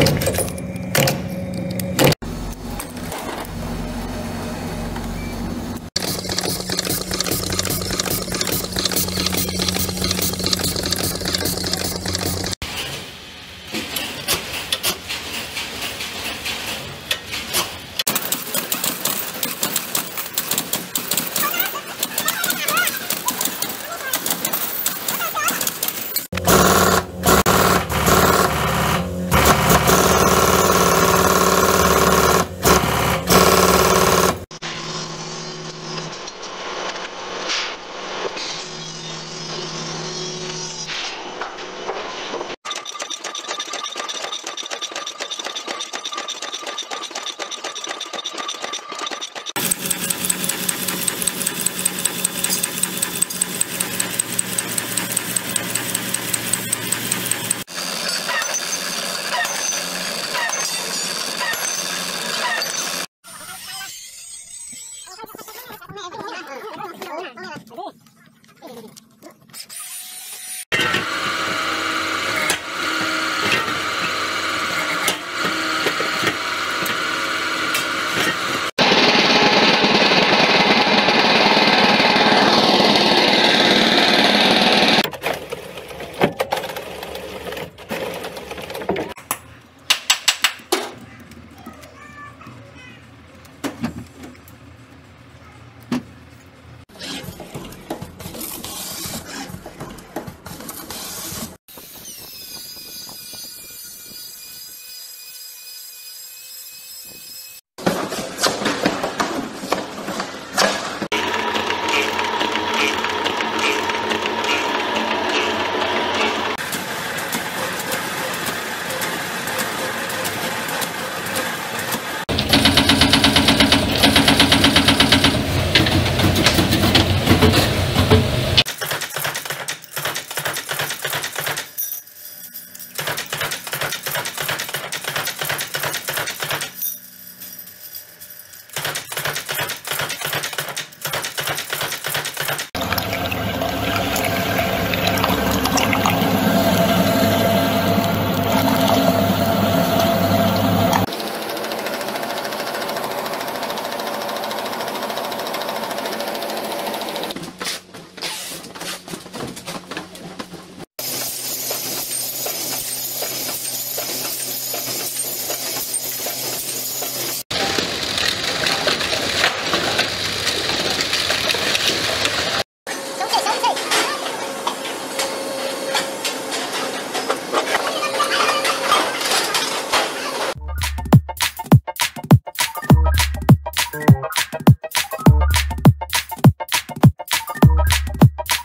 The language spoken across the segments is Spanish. Thank you.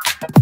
Thank